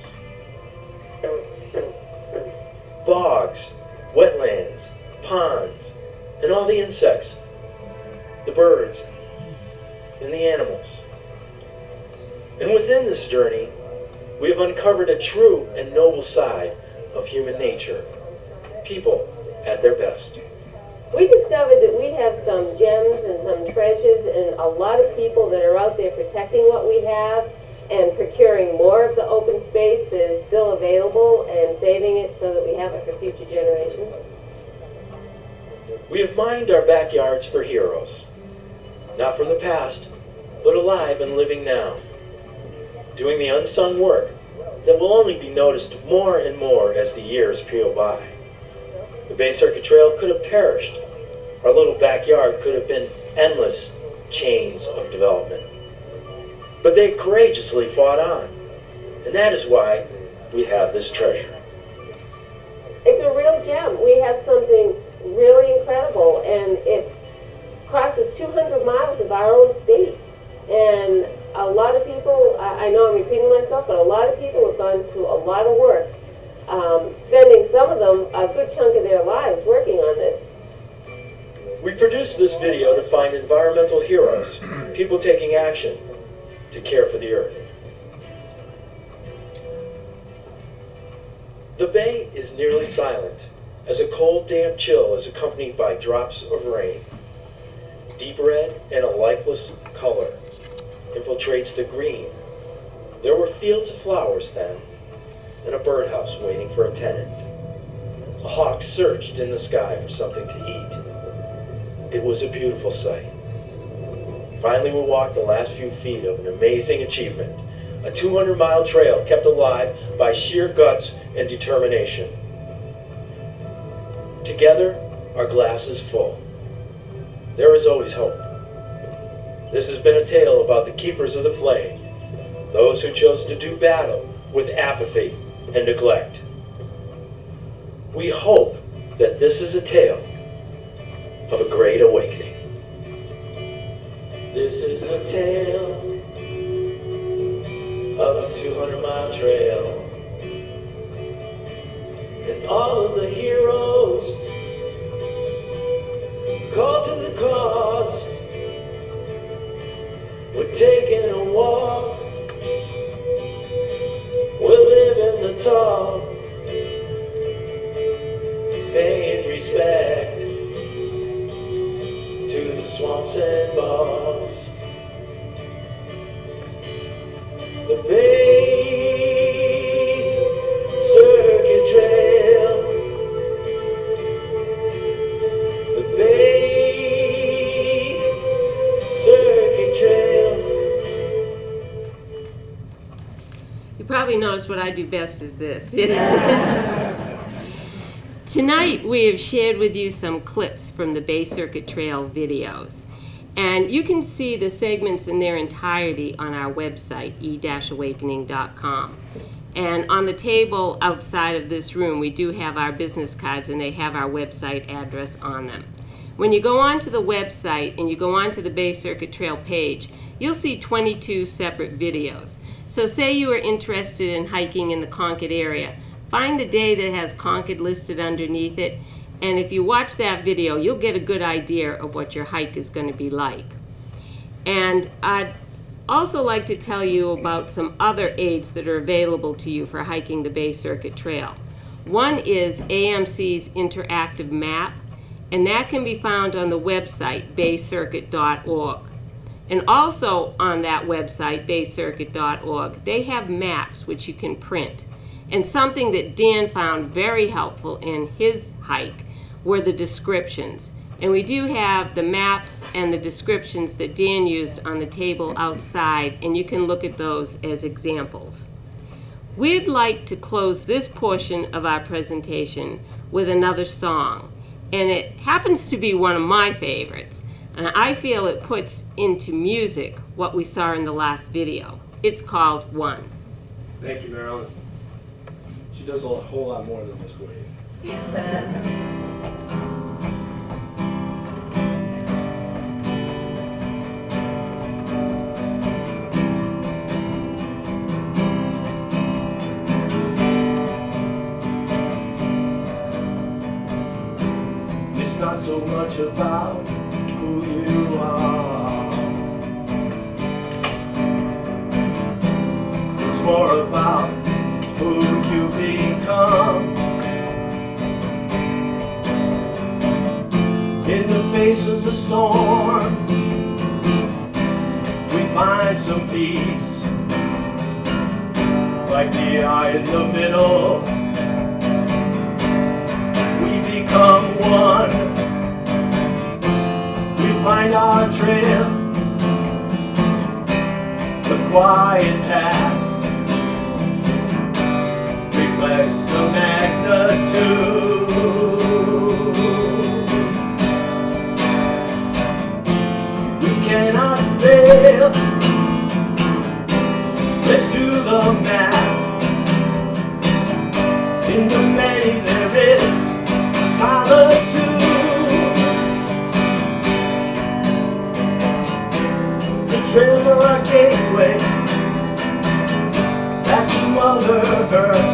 Bogs, wetlands, ponds, and all the insects, the birds, and the animals. And within this journey, we have uncovered a true and noble side of human nature. People at their best. We discovered that we have some gems and some treasures and a lot of people that are out there protecting what we have and procuring more of the open space that is still available and saving it so that we have it for future generations. We have mined our backyards for heroes, not from the past, but alive and living now, doing the unsung work that will only be noticed more and more as the years peel by. The Bay Circuit Trail could have perished. Our little backyard could have been endless chains of development. But they courageously fought on. And that is why we have this treasure. It's a real gem. We have something really incredible, and it crosses 200 miles of our own state. And a lot of people, I know I'm repeating myself, but a lot of people have gone to a lot of work um, spending some of them a good chunk of their lives working on this. We produced this video to find environmental heroes, people taking action to care for the earth. The bay is nearly silent as a cold, damp chill is accompanied by drops of rain. Deep red and a lifeless color infiltrates the green. There were fields of flowers then, and a birdhouse waiting for a tenant. A hawk searched in the sky for something to eat. It was a beautiful sight. Finally, we walked the last few feet of an amazing achievement, a 200-mile trail kept alive by sheer guts and determination. Together, our glass is full. There is always hope. This has been a tale about the keepers of the flame, those who chose to do battle with apathy and neglect. We hope that this is a tale of a great awakening. This is a tale of a 200 mile trail. And all of the heroes called to the cause were taking a walk. We're living the talk, paying respect to the swamps and bogs. The Bay probably noticed what I do best is this. *laughs* Tonight we have shared with you some clips from the Bay Circuit Trail videos. And you can see the segments in their entirety on our website, e-awakening.com. And on the table outside of this room, we do have our business cards and they have our website address on them. When you go onto the website and you go onto the Bay Circuit Trail page, you'll see 22 separate videos. So say you are interested in hiking in the Concord area, find the day that has Concord listed underneath it, and if you watch that video, you'll get a good idea of what your hike is going to be like. And I'd also like to tell you about some other aids that are available to you for hiking the Bay Circuit Trail. One is AMC's interactive map, and that can be found on the website baycircuit.org. And also on that website, baycircuit.org, they have maps which you can print. And something that Dan found very helpful in his hike were the descriptions. And we do have the maps and the descriptions that Dan used on the table outside, and you can look at those as examples. We'd like to close this portion of our presentation with another song, and it happens to be one of my favorites, and I feel it puts into music what we saw in the last video. It's called One. Thank you, Marilyn. She does a whole lot more than this wave. Not so much about more about who you become. In the face of the storm, we find some peace. Like the eye in the middle, we become one. Find our trail, the quiet path reflects the magnitude. We cannot fail. Let's do the math. In the many there is solitude. Are our gateway back to Mother Earth.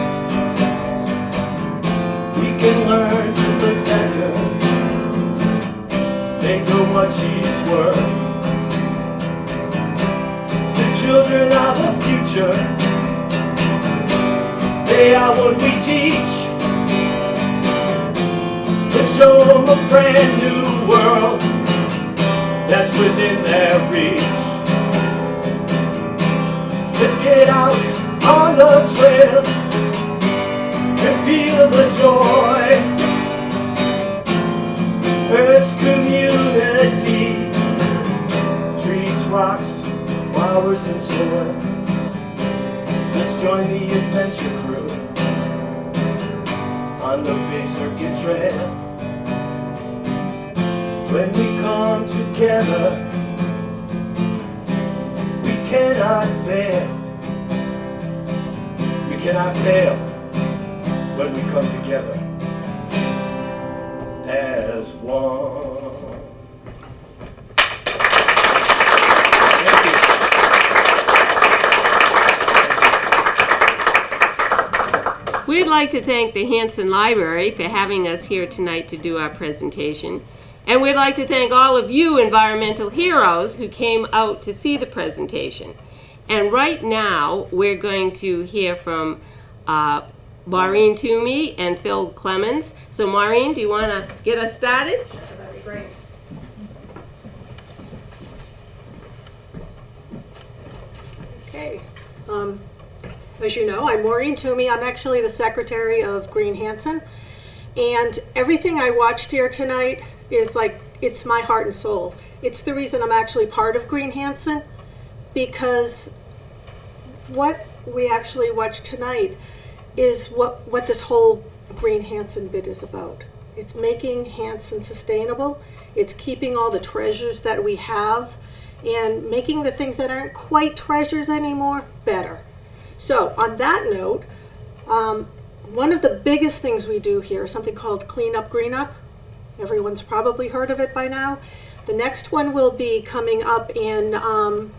We can learn to protect her, make her what she's worth. The children are the future, they are what we teach. Let's show them a brand new world that's within their reach. Let's get out on the trail and feel the joy. Earth's community, trees, rocks, flowers, and soil. Let's join the adventure crew on the Bay Circuit Trail. When we come together, cannot fail. We cannot fail when we come together as one. We'd like to thank the Hanson Library for having us here tonight to do our presentation. And we'd like to thank all of you environmental heroes who came out to see the presentation. And right now, we're going to hear from uh, Maureen Toomey and Phil Clemens. So Maureen, do you want to get us started? Okay. Um, as you know, I'm Maureen Toomey. I'm actually the secretary of Green Hanson. And everything I watched here tonight is like, it's my heart and soul. It's the reason I'm actually part of Green Hanson because what we actually watch tonight is what, what this whole Green Hanson bit is about. It's making Hanson sustainable. It's keeping all the treasures that we have and making the things that aren't quite treasures anymore better. So on that note, um, one of the biggest things we do here is something called Clean Up Green Up. Everyone's probably heard of it by now. The next one will be coming up in um,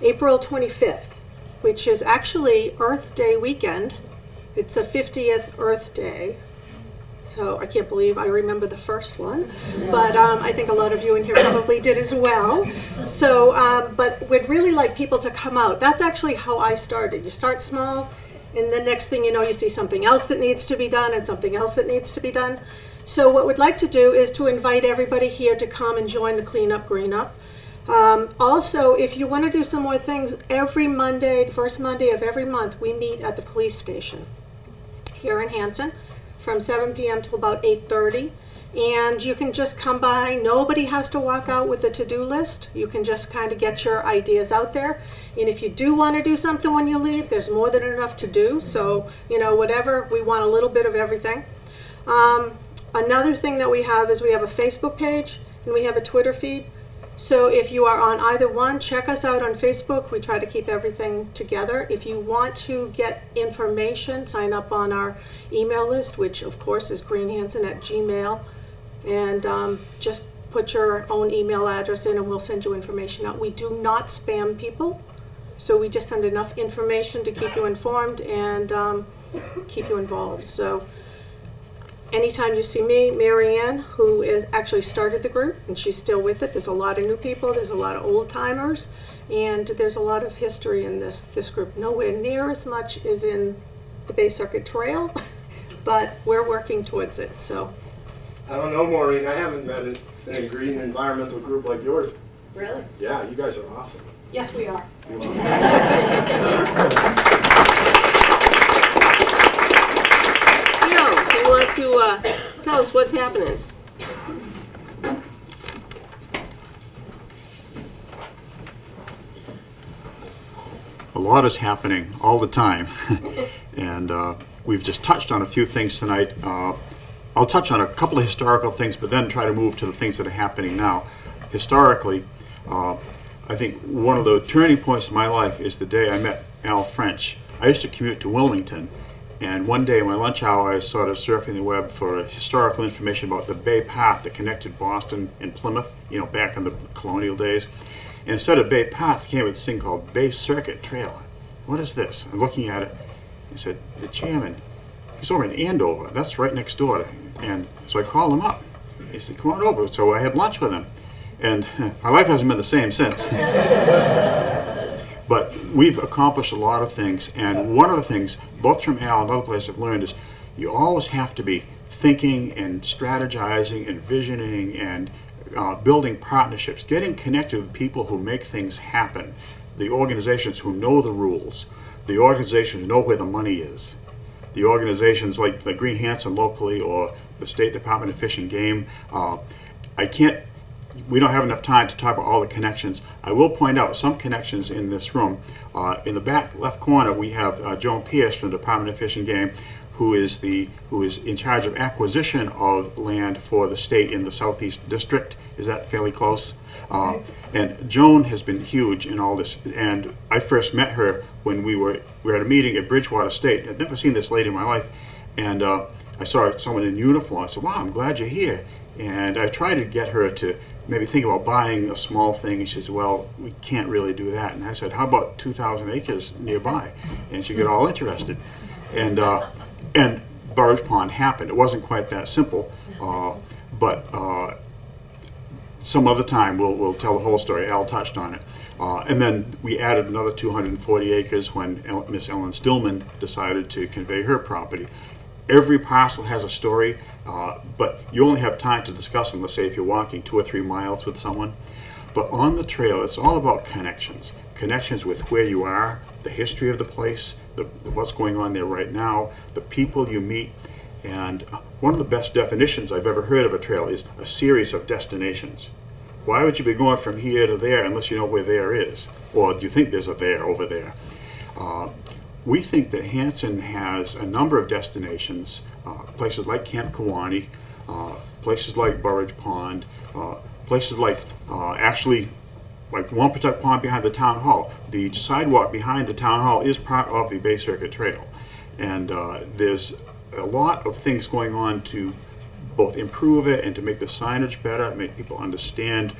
April 25th, which is actually Earth Day weekend. It's a 50th Earth Day. So I can't believe I remember the first one, but um, I think a lot of you in here probably did as well. So, um, but we'd really like people to come out. That's actually how I started. You start small, and the next thing you know, you see something else that needs to be done and something else that needs to be done. So what we'd like to do is to invite everybody here to come and join the Clean Up Green Up. Um, also, if you want to do some more things, every Monday, the first Monday of every month, we meet at the police station here in Hanson from 7 p.m. till about 8:30. And you can just come by. Nobody has to walk out with a to-do list. You can just kind of get your ideas out there. And if you do want to do something when you leave, there's more than enough to do. So, you know, whatever, we want a little bit of everything. Um, another thing that we have is we have a Facebook page and we have a Twitter feed. So if you are on either one, check us out on Facebook. We try to keep everything together. If you want to get information, sign up on our email list, which of course is greenhanson at gmail. And um, just put your own email address in and we'll send you information out. We do not spam people. So we just send enough information to keep you informed and um, keep you involved. So anytime you see me, Marianne, who is actually started the group, and she's still with it. There's a lot of new people, there's a lot of old timers, and there's a lot of history in this, this group. Nowhere near as much as in the Bay Circuit Trail, *laughs* but we're working towards it, so. I don't know, Maureen. I haven't met an, an green environmental group like yours. Really? Yeah, you guys are awesome. Yes, we are. *laughs* Theo, do you want to uh, tell us what's happening? a lot is happening all the time. *laughs* and uh, we've just touched on a few things tonight. Uh, I'll touch on a couple of historical things, but then try to move to the things that are happening now. Historically, uh, I think one of the turning points in my life is the day I met Al French. I used to commute to Wilmington, and one day my lunch hour, I started surfing the web for historical information about the Bay Path that connected Boston and Plymouth, you know, back in the colonial days. And instead of Bay Path, came with this thing called Bay Circuit Trail. What is this? I'm looking at it. He said, the chairman, he's over in Andover. That's right next door. To, and so I called him up. He said, come on over. So I had lunch with him. And *laughs* my life hasn't been the same since. *laughs* but we've accomplished a lot of things. And one of the things, both from Al and other places I've learned, is you always have to be thinking and strategizing and visioning and uh, building partnerships, getting connected with people who make things happen, the organizations who know the rules, the organizations who know where the money is, the organizations like the Green Hanson locally or the State Department of Fish and Game. Uh, I can't, we don't have enough time to talk about all the connections. I will point out some connections in this room. Uh, in the back left corner, we have uh, Joan Pierce from the Department of Fish and Game, who is the who is in charge of acquisition of land for the state in the southeast district. Is that fairly close? Uh, and Joan has been huge in all this. And I first met her when we were we were at a meeting at Bridgewater State. I'd never seen this lady in my life, and uh, I saw someone in uniform. I said, "Wow, I'm glad you're here." And I tried to get her to maybe think about buying a small thing. And she says, "Well, we can't really do that." And I said, "How about 2,000 acres nearby?" And she got all interested. And uh, and Burrage Pond happened. It wasn't quite that simple, uh, but uh, some other time we'll, we'll tell the whole story. Al touched on it. Uh, and then we added another 240 acres when El Miss Ellen Stillman decided to convey her property. Every parcel has a story, uh, but you only have time to discuss them, let's say if you're walking two or three miles with someone. But on the trail, it's all about connections. Connections with where you are, the history of the place, the, what's going on there right now, the people you meet. And one of the best definitions I've ever heard of a trail is a series of destinations. Why would you be going from here to there unless you know where there is? Or do you think there's a there over there? Uh, we think that Hanson has a number of destinations, uh, places like Camp Kiwanee, uh, places like Burrage Pond, uh, places like uh, actually like Wampatuck Pond behind the town hall. The sidewalk behind the town hall is part of the Bay Circuit Trail. And uh, there's a lot of things going on to both improve it and to make the signage better, make people understand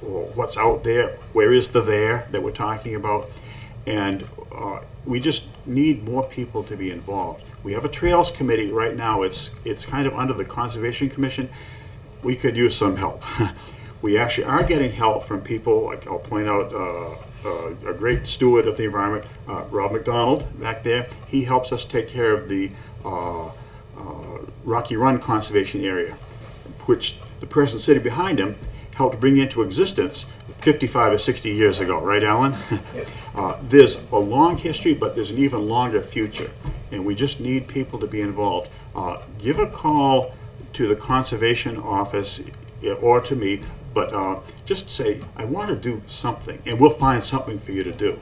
what's out there, where is the there that we're talking about. And uh, we just need more people to be involved. We have a trails committee right now. It's, it's kind of under the Conservation Commission. We could use some help. *laughs* we actually are getting help from people, like I'll point out uh, uh, a great steward of the environment, uh, Rob McDonald back there. He helps us take care of the uh, uh, Rocky Run Conservation Area, which the person sitting behind him helped bring into existence 55 or 60 years ago, right, Alan? Uh, there's a long history, but there's an even longer future, and we just need people to be involved. Uh, give a call to the conservation office eh, or to me, but uh, just say, I want to do something, and we'll find something for you to do.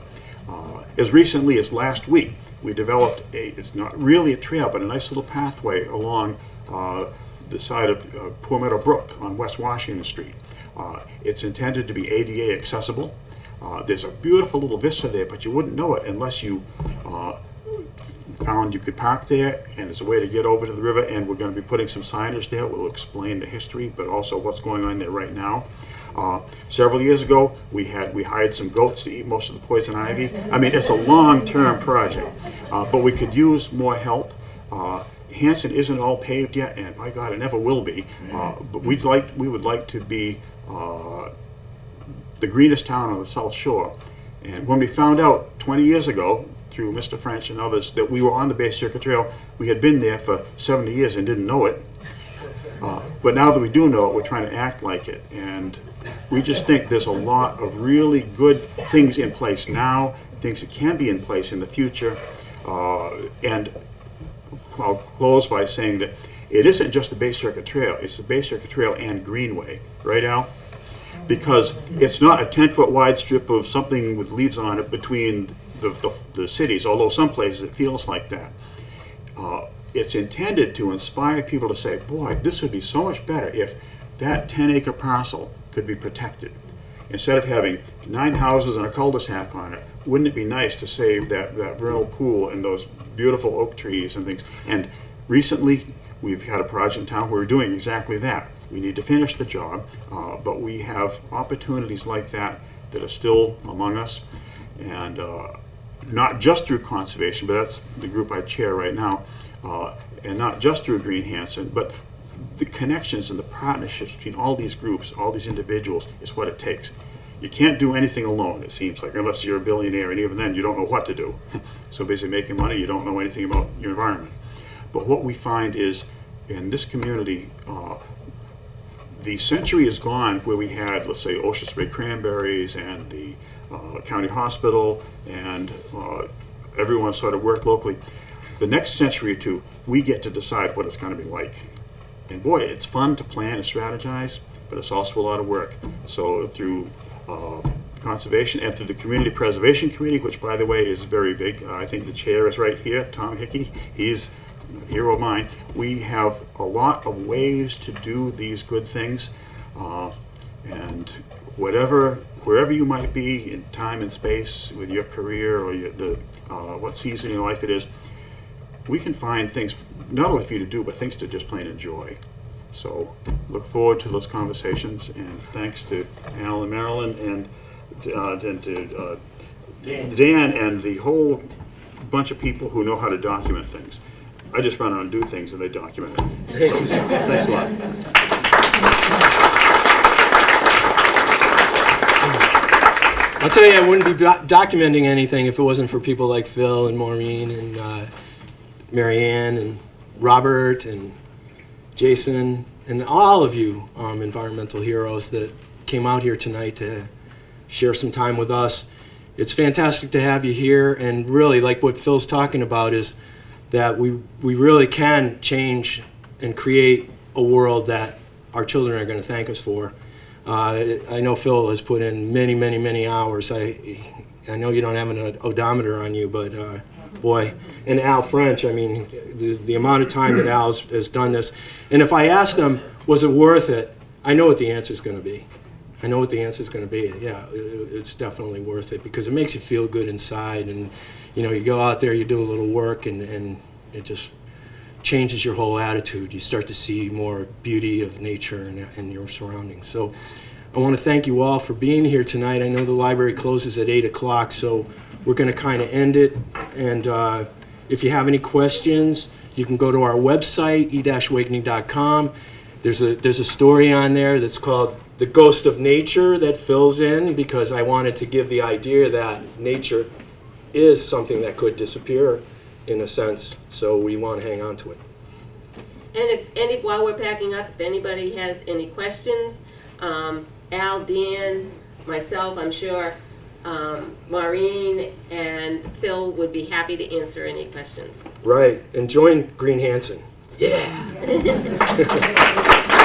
Uh, as recently as last week, we developed a, it's not really a trail, but a nice little pathway along uh, the side of uh, Poor Meadow Brook on West Washington Street. Uh, it's intended to be ADA accessible. Uh, there's a beautiful little vista there, but you wouldn't know it unless you uh, found you could park there and there's a way to get over to the river and we're going to be putting some signage there. We'll explain the history, but also what's going on there right now. Uh, several years ago, we had we hired some goats to eat most of the poison ivy. I mean, it's a long-term project, uh, but we could use more help. Uh, Hanson isn't all paved yet, and by God, it never will be. Uh, but we'd like we would like to be uh, the greenest town on the South Shore. And when we found out 20 years ago through Mr. French and others that we were on the Bay Circuit Trail, we had been there for 70 years and didn't know it. Uh, but now that we do know it, we're trying to act like it. And we just think there's a lot of really good things in place now, things that can be in place in the future. Uh, and I'll close by saying that it isn't just the Bay Circuit Trail, it's the Bay Circuit Trail and Greenway, right Al? Because it's not a 10 foot wide strip of something with leaves on it between the, the, the cities, although some places it feels like that. Uh, it's intended to inspire people to say, boy, this would be so much better if that 10 acre parcel could be protected. Instead of having nine houses and a cul-de-sac on it, wouldn't it be nice to save that, that vernal pool and those beautiful oak trees and things? And recently, we've had a project in town where we're doing exactly that. We need to finish the job, uh, but we have opportunities like that that are still among us. And uh, not just through conservation, but that's the group I chair right now, uh, and not just through Green Hanson, but the connections and the partnerships between all these groups, all these individuals, is what it takes. You can't do anything alone, it seems like, unless you're a billionaire, and even then you don't know what to do. *laughs* so basically making money, you don't know anything about your environment. But what we find is, in this community, uh, the century is gone where we had, let's say, Ocean Spray Cranberries and the uh, county hospital and uh, everyone sort of worked locally. The next century or two, we get to decide what it's going to be like. And boy, it's fun to plan and strategize, but it's also a lot of work. So through uh, conservation and through the Community Preservation Committee, which by the way is very big, uh, I think the chair is right here, Tom Hickey. He's hero of mine. We have a lot of ways to do these good things. Uh, and whatever wherever you might be in time and space with your career or your, the, uh, what season in your life it is, we can find things not only for you to do, but things to just plain enjoy. So look forward to those conversations, and thanks to Al and Marilyn and, uh, and to uh, Dan. Dan and the whole bunch of people who know how to document things. I just run around and do things, and they document it. So, thanks a lot. I'll tell you, I wouldn't be do documenting anything if it wasn't for people like Phil and Maureen and uh, Marianne and Robert and Jason and all of you um, environmental heroes that came out here tonight to share some time with us. It's fantastic to have you here, and really, like what Phil's talking about, is that we we really can change and create a world that our children are going to thank us for. Uh, I know Phil has put in many, many, many hours. I, I know you don't have an odometer on you, but uh, boy, and Al French, I mean, the, the amount of time that Al has done this. And if I ask them, was it worth it? I know what the answer is going to be. I know what the answer is going to be. Yeah, it's definitely worth it because it makes you feel good inside. And, you know, you go out there, you do a little work, and, and it just changes your whole attitude. You start to see more beauty of nature and, and your surroundings. So I want to thank you all for being here tonight. I know the library closes at 8 o'clock, so we're going to kind of end it. And uh, if you have any questions, you can go to our website, e-awakening.com. There's a, there's a story on there that's called The Ghost of Nature that fills in because I wanted to give the idea that nature is something that could disappear in a sense, so we want to hang on to it. And if any, while we're packing up, if anybody has any questions, um, Al, Dan, myself, I'm sure, um, Maureen and Phil would be happy to answer any questions. Right, and join Green Hanson. Yeah. *laughs*